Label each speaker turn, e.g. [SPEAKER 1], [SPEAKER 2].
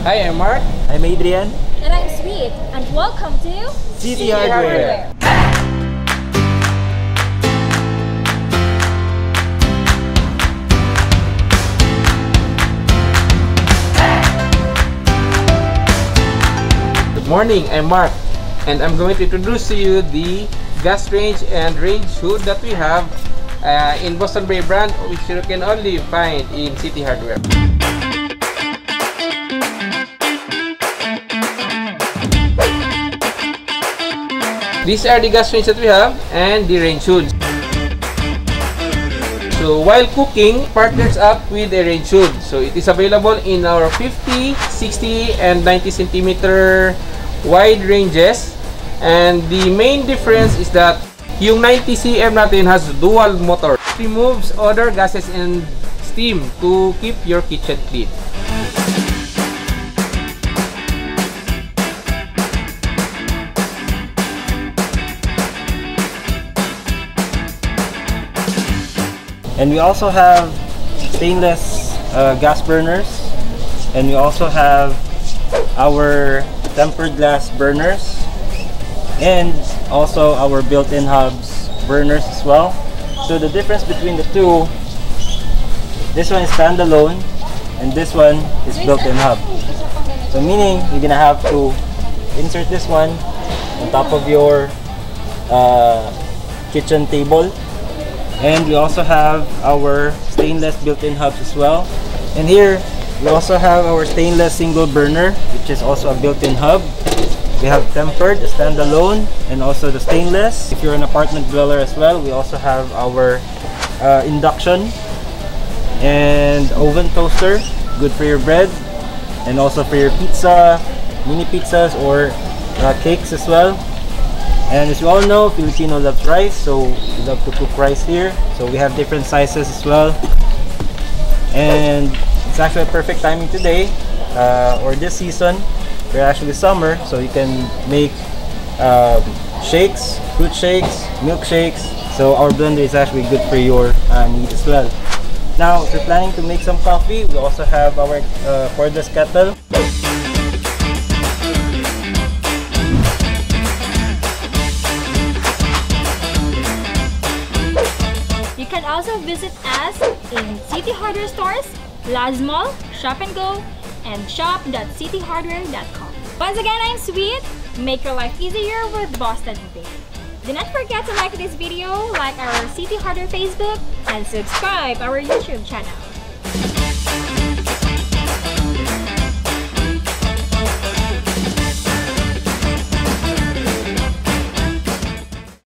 [SPEAKER 1] Hi, I'm Mark.
[SPEAKER 2] I'm Adriane.
[SPEAKER 3] And I'm Sweet, and welcome to
[SPEAKER 2] CitiHardware.
[SPEAKER 1] Good morning, I'm Mark. And I'm going to introduce to you the gas range and range hood that we have uh, in Boston Bay brand which you can only find in CitiHardware. These are the gas range that we have and the range hood. So while cooking, partners up with a range hood. So it is available in our 50, 60, and 90 centimeter wide ranges. And the main difference is that yung 90 cm natin has dual motor. It removes other gases and steam to keep your kitchen clean.
[SPEAKER 2] And we also have stainless uh, gas burners. And we also have our tempered glass burners. And also our built-in hobs burners as well. So the difference between the two, this one is standalone and this one is built-in hob. So meaning you're gonna have to insert this one on top of your uh, kitchen table and we also have our stainless built-in hobs as well. And here we also have our stainless single burner which is also a built-in hob. We have tempered a standalone and also the stainless. If you're an apartment dweller as well we also have our uh, induction and oven toaster good for your bread and also for your pizza mini pizzas or uh, cakes as well and as you all know, Filipino loves rice, so we love to cook rice here. So we have different sizes as well. And it's actually a perfect timing today, uh, or this season. We're actually summer, so you can make um, shakes, fruit shakes, milkshakes. So our blender is actually good for your uh, need as well. Now, if you're planning to make some coffee, we also have our uh, cordless kettle.
[SPEAKER 3] Also visit us in CitiHardware stores, LazMall, Shop and Go, and shop.citihardware.com. Once again, I'm Sweet. Make your life easier with Boston Bay. Do not forget to like this video, like our CitiHardware Facebook, and subscribe our YouTube channel.